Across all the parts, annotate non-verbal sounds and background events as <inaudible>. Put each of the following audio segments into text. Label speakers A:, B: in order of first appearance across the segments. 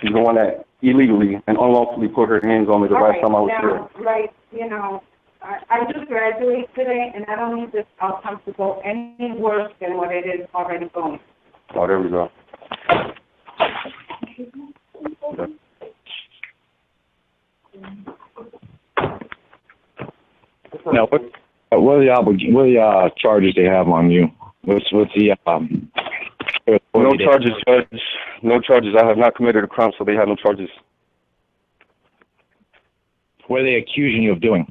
A: She's the one that illegally and unlawfully put her hands on me the
B: All
A: last
B: right,
A: time I was
B: now,
A: here.
B: Like, you know, I, I just graduated today, and I don't need this outcome to go any worse than what it is already going.
A: Oh, there we go.
C: Now, what, what are the oblig- what are the uh, charges they have on you? What's what's the um?
A: No
C: what-
A: charges, Judge. No charges. I have not committed a crime, so they have no charges.
C: What are they accusing you of doing?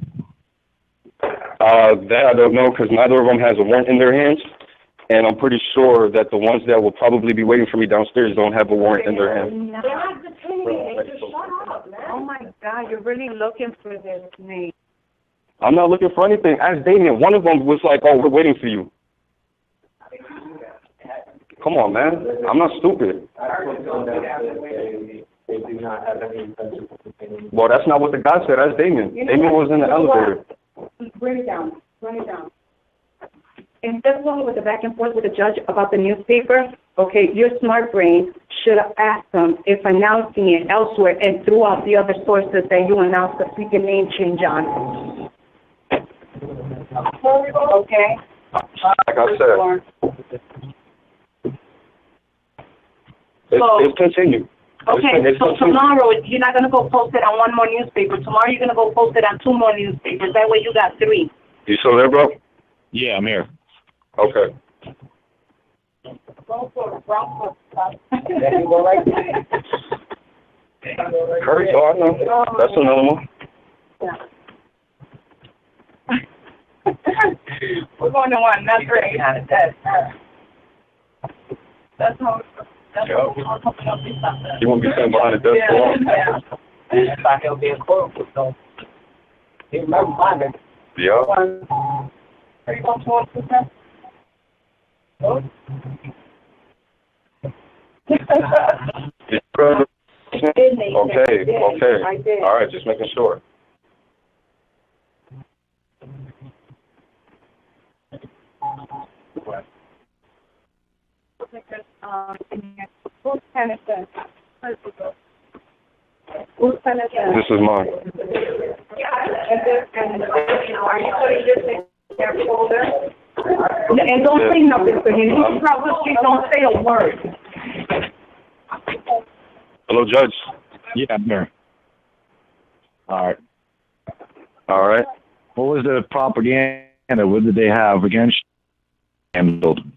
A: Uh, that I don't know because neither of them has a warrant in their hands, and I'm pretty sure that the ones that will probably be waiting for me downstairs don't have a warrant in their hands.
B: They're not detaining shut up, man. Oh my God, you're really looking for this, Nate.
A: I'm not looking for anything. Ask Damien. One of them was like, "Oh, we're waiting for you." Come on, man. I'm not stupid. Well, that's not what the guy said. That's Damien.
B: You know
A: Damien
B: what?
A: was in the
B: You know what?
A: elevator.
B: Bring it down, bring it down. And of going with the back and forth with the judge about the newspaper, okay, your smart brain should have asked them if announcing it elsewhere and throughout the other sources that you announced the freaking name change on. Okay?
A: Like I said, it's,
B: So-
A: it's continued.
B: Okay,
A: it's
B: so
A: continued.
B: tomorrow, you're not gonna go post it on one more newspaper. Tomorrow, you're gonna go post it on two more newspapers. That way you got three.
A: You still there, bro?
C: Yeah, I'm here.
A: Okay.
B: Wrong foot, wrong foot.
A: Curry, oh, I know. That's another one. <laughs>
B: We're going to one, that's right. That's how, that's how we're coming up with something.
A: You won't be sitting behind a desk for long.
B: Yeah.
D: He'll be in court no. He remember mine.
A: Yeah.
B: Are you going to one percent?
A: Okay, okay. All right, just making sure.
B: Um, who's Tennyson? Who's Tennyson?
A: This is mine.
B: And and, are you putting this in their folder? And don't say nothing to him, um, he probably don't say a word.
A: Hello, Judge.
C: Yeah, I'm here. All right.
A: All right.
C: What was the propaganda? What did they have against you?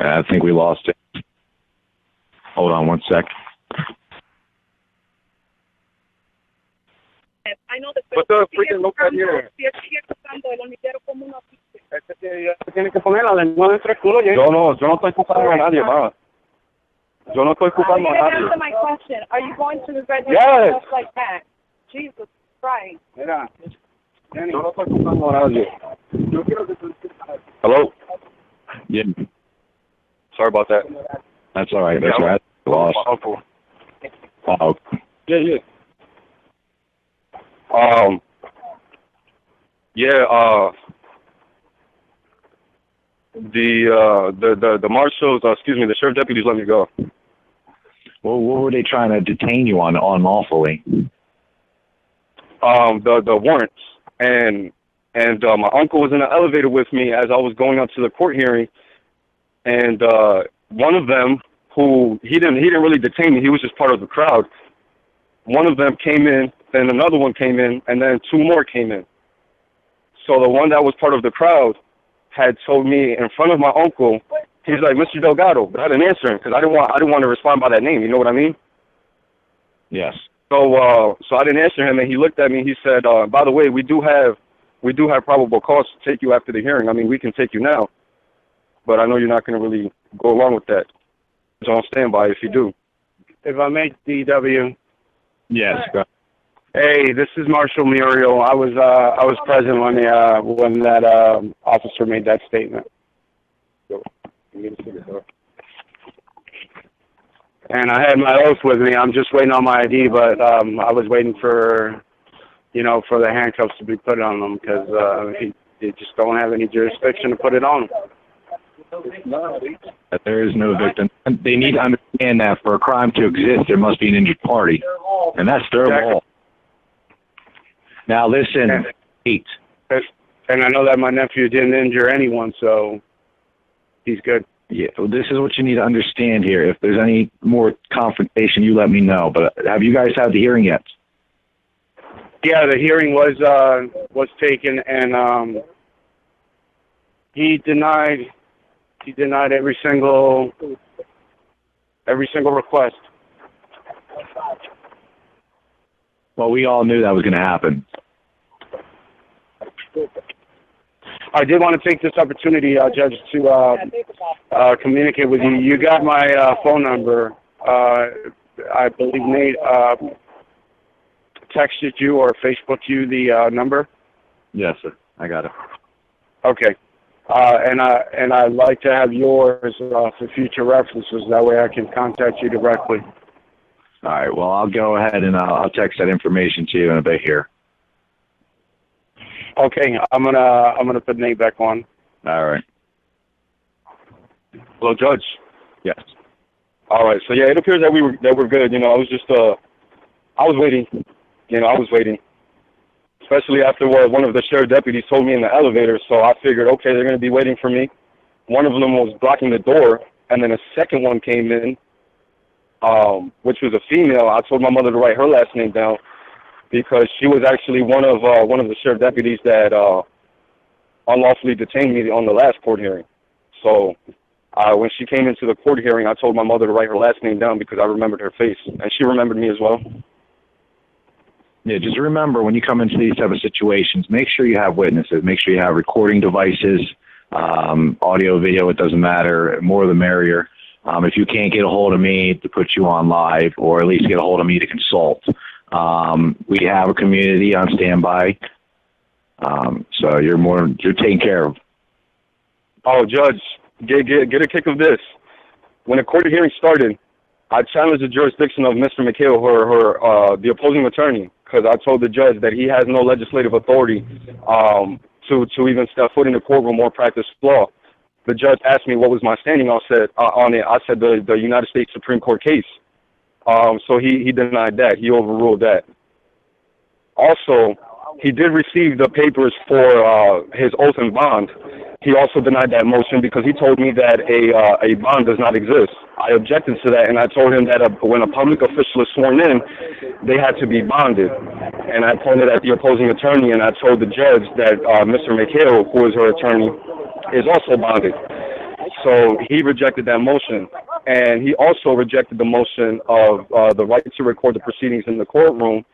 C: I think we lost it. Hold on one sec.
E: I know the
A: What freaking look at here?
E: Si él sigue tocando el hormiguero como una
D: Tiene que poner la lengua dentro del culo.
A: Yo no, yo no estoy culpando a nadie más. Yo no estoy
E: Are you
A: culpando a
E: going to
A: nadie.
E: answer my question? Are you going to regret
A: Yes.
E: just like that? Jesus Christ.
D: Mira.
A: Yo no estoy culpando a nadie.
D: yo quiero que tú
A: Hello.
C: Yeah,
A: Sorry about that.
C: that's all right. That's
A: Yeah,
C: all right. Lost. Oh,
A: Yeah, yeah. Um. Yeah. Uh. The uh the the the marshals, uh, excuse me, the sheriff deputies let me go.
C: well, what were they trying to detain you on unlawfully?
A: Um, the the warrants and and uh, my uncle was in the elevator with me as I was going up to the court hearing, and uh, one of them who he didn't he didn't really detain me, he was just part of the crowd. One of them came in, then another one came in, and then two more came in. So the one that was part of the crowd had told me in front of my uncle, he's like, Mr. Delgado, but I didn't answer him because I didn't want I didn't want to respond by that name. You know what I mean?
C: Yes.
A: So uh so I didn't answer him and he looked at me he said, uh, by the way, we do have we do have probable cause to take you after the hearing. I mean we can take you now. But I know you're not gonna really go along with that. So on standby if you do.
D: If I make DW.
C: Yes. go-
D: Hey, this is Marshall Muriel. I was uh I was present when the uh when that um officer made that statement.
A: And I had my oath with me. I'm just waiting on my ID, but um, I was waiting for, you know, for the handcuffs to be put on them because uh, he, they just don't have any jurisdiction to put it on them.
C: That there is no victim. They need to understand that for a crime to exist, there must be an injured party, and that's their
A: Exactly.
C: law. Now listen,
A: And-
C: Pete.
A: And I know that my nephew didn't injure anyone, so he's good.
C: Yeah, well, this is what you need to understand here. If there's any more confrontation, you let me know. But have you guys had the hearing yet?
A: Yeah, the hearing was uh was taken and um he denied he denied every single every single request.
C: Well, we all knew that was going to happen.
A: I did want to take this opportunity, uh, Judge, to uh, uh, communicate with you. You got my uh, phone number. Uh, I believe Nate uh, texted you or Facebooked you the uh, number.
C: Yes, sir. I got it.
A: Okay. Uh, and I and I'd like to have yours uh, for future references. That way, I can contact you directly.
C: All right. Well, I'll go ahead and I'll, I'll text that information to you in a bit here.
A: Okay, I'm gonna I'm gonna put Nate back on.
C: All right.
A: Hello, Judge.
C: Yes.
A: All right. So yeah, it appears that we were that we're good. You know, I was just uh, I was waiting. You know, I was waiting. Especially after what one of the sheriff deputies told me in the elevator. So I figured, okay, they're gonna be waiting for me. One of them was blocking the door, and then a second one came in, um, which was a female. I told my mother to write her last name down because she was actually one of uh, one of the sheriff deputies that uh, unlawfully detained me on the last court hearing. So uh, when she came into the court hearing, I told my mother to write her last name down because I remembered her face, and she remembered me as well.
C: Yeah, just remember when you come into these type of situations, make sure you have witnesses. Make sure you have recording devices, um, audio, video. It doesn't matter. More the merrier. Um, if you can't get a hold of me to put you on live, or at least get a hold of me to consult, um, we have a community on standby. Um, so you're more you're taken care of.
A: Oh, Judge, get get get a kick of this. When the court hearing started, I challenged the jurisdiction of Mr. McHale, her her uh, the opposing attorney, because I told the judge that he has no legislative authority um, to to even step foot in the courtroom or practice law. The judge asked me what was my standing. I said uh, on it. I said the the United States Supreme Court case. Um, so he he denied that. He overruled that. Also, he did receive the papers for uh, his oath and bond. He also denied that motion because he told me that a uh, a bond does not exist. I objected to that, and I told him that a, when a public official is sworn in, they had to be bonded. And I pointed at the opposing attorney, and I told the judge that uh, Mr. McHale, who is her attorney, is also bonded. So he rejected that motion, and he also rejected the motion of uh, the right to record the proceedings in the courtroom,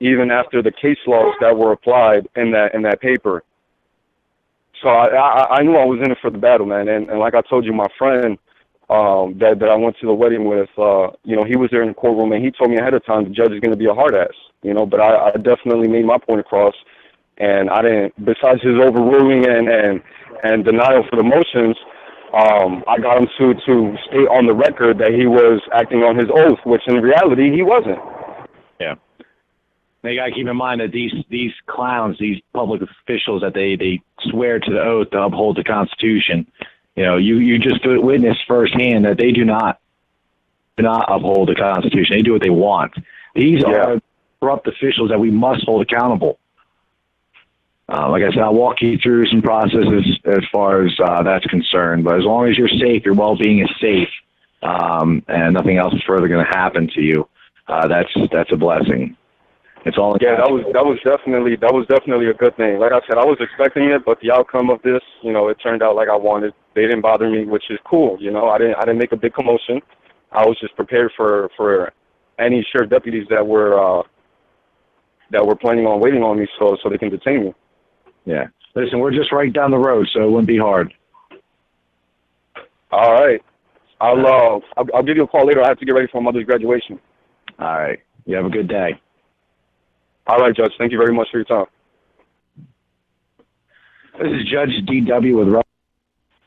A: even after the case laws that were applied in that in that paper. So I, I, I knew I was in it for the battle, man. And, and like I told you, my friend um, that that I went to the wedding with, uh, you know, he was there in the courtroom, and he told me ahead of time the judge is going to be a hard ass, you know. But I, I definitely made my point across, and I didn't. Besides his overruling and and and denial for the motions, um, I got him to to state on the record that he was acting on his oath, which in reality he wasn't.
C: Yeah. Now you gotta keep in mind that these these clowns, these public officials, that they they swear to the oath to uphold the Constitution. You know, you you just witness firsthand that they do not do not uphold the Constitution. They do what they want. These
A: Yeah.
C: are corrupt officials that we must hold accountable. Uh, like I said, I'll walk you through some processes as far as uh, that's concerned. But as long as you're safe, your well-being is safe, um, and nothing else is further going to happen to you. Uh, that's that's a blessing. It's all
A: Yeah, that was that was definitely that was definitely a good thing. Like I said, I was expecting it, but the outcome of this, you know, it turned out like I wanted. They didn't bother me, which is cool. You know, I didn't I didn't make a big commotion. I was just prepared for for any sheriff deputies that were uh, that were planning on waiting on me, so so they can detain me.
C: Yeah. Listen, we're just right down the road, so it wouldn't be hard.
A: All right, I'll uh I'll, I'll give you a call later. I have to get ready for my mother's graduation.
C: All right. You have a good day.
A: All right, Judge. Thank you very much for your time.
C: This is Judge DW with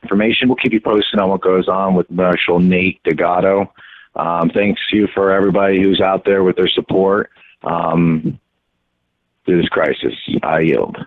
C: information. We'll keep you posted on what goes on with Marshal Nate Delgado. Um, thanks you for everybody who's out there with their support um, through this crisis. I yield.